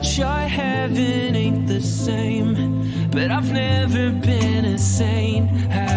that your heaven ain't the same. But I've never been insane. I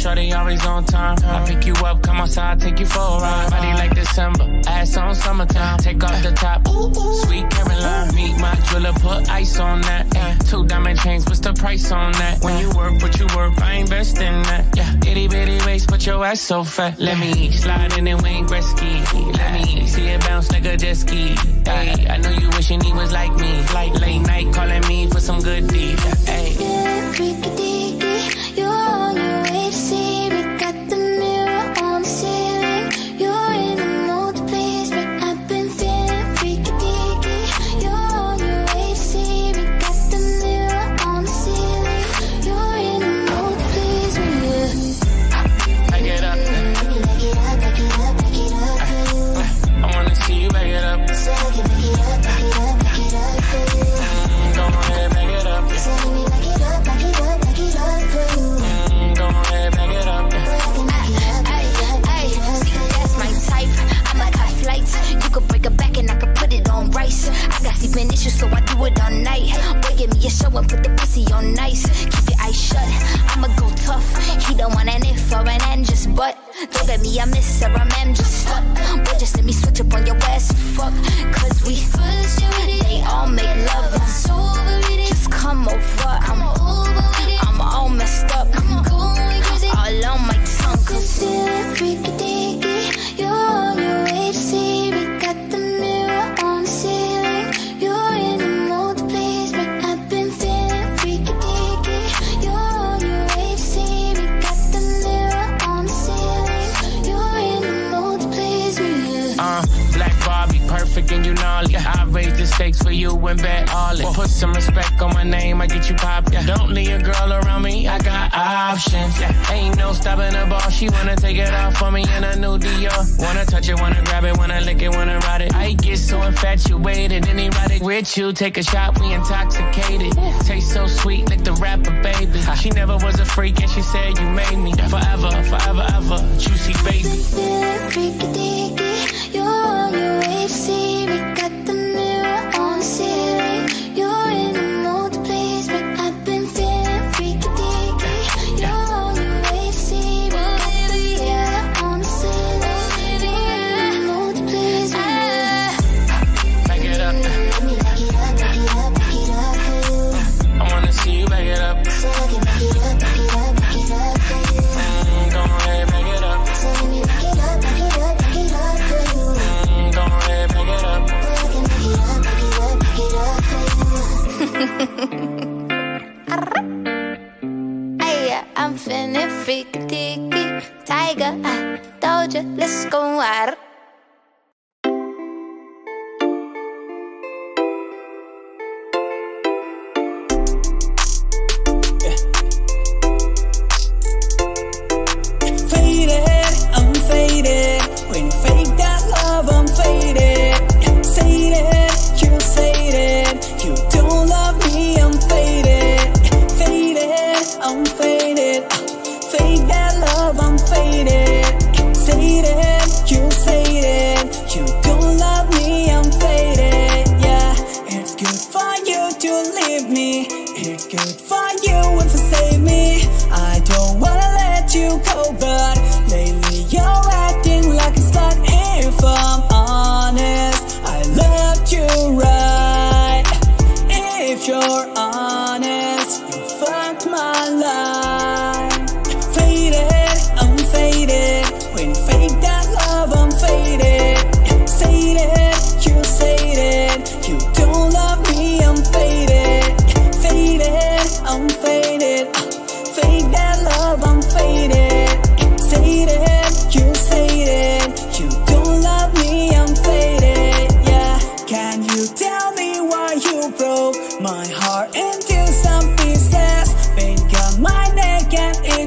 summertime. I pick you up, come outside, take you for a ride. Body like December, ass on summertime. Take off the top, sweet Caroline. Meet my jeweler, put ice on that. Two diamond chains, what's the price on that? When you work, what you work, I invest in that. Yeah, itty bitty waist, but your ass so fat. Let me slide in and Wayne Gretzky. Let me see it bounce like a jet ski. Ay, I know you wishing he was like me. Like late night calling me for some good deed. Ay. Want an or just but. Don't get me a miss or a man just stuck. Boy, just let me switch up on your ass fuck. Cause we they all make love. Just come over. I'm. I'm all messed up. I'm going crazy. All on my tongue. Cause Feeling freaky perfect and. I raise the stakes for you and bet all it. Put some respect on my name, I get you poppin'. Don't leave a girl around me, I got options. Yeah. Ain't no stopping the ball, she wanna take it off for me in a new Dior. Wanna touch it, wanna grab it, wanna lick it, wanna ride it. I get so infatuated and erotic with you. Take a shot, we intoxicated. Taste so sweet, like the rapper, baby. She never was a freak and she said you made me. Forever, forever, ever. Juicy baby. Feeling freaky deaky. You're on your way to see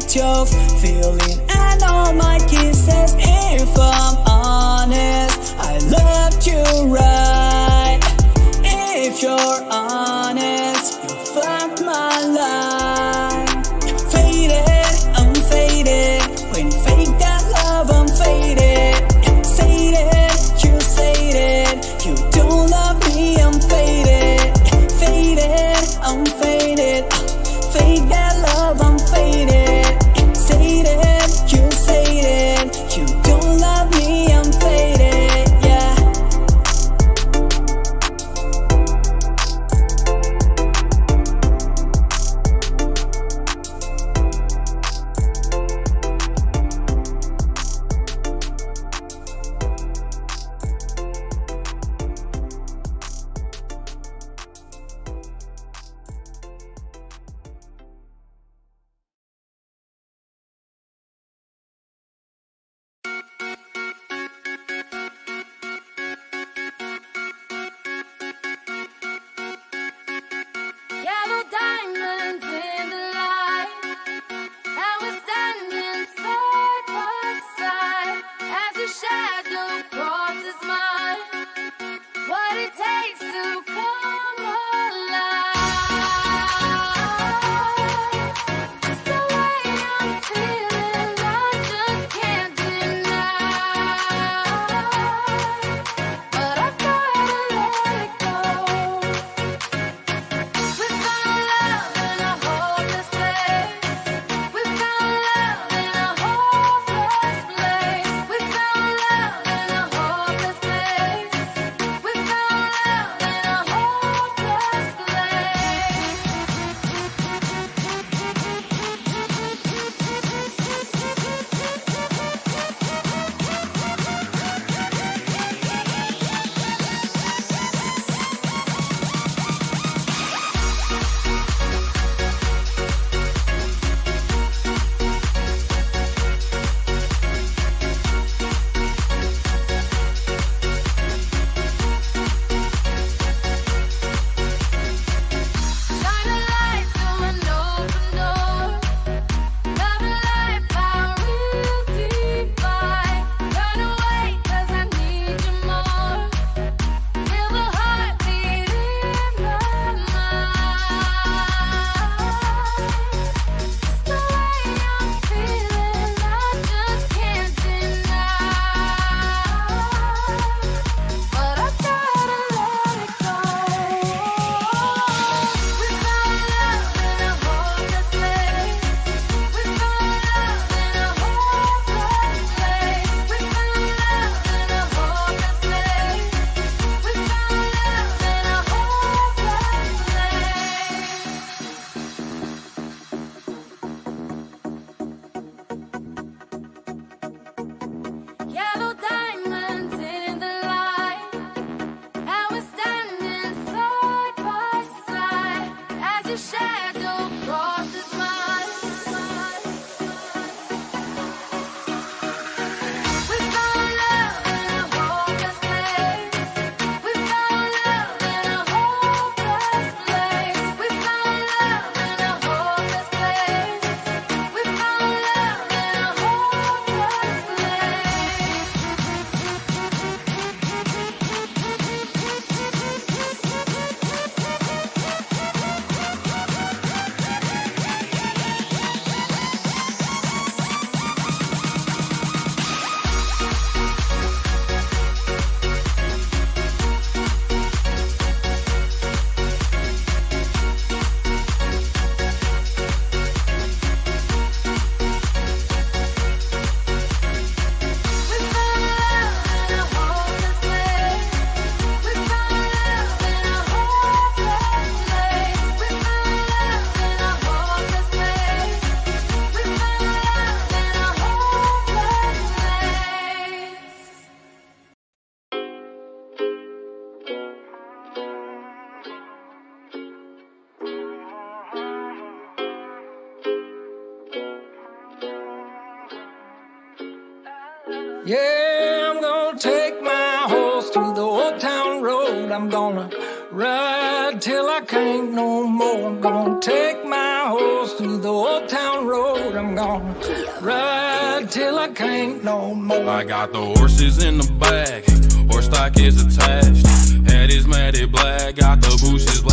pictures, feeling and all my kisses. If I'm honest, I loved you right. If you're Yeah, I'm gonna take my horse through the old town road. I'm gonna ride till I can't no more. I'm gonna take my horse through the old town road. I'm gonna ride till I can't no more. I got the horses in the back, horse stock is attached. Head is matted black, got the bushes black.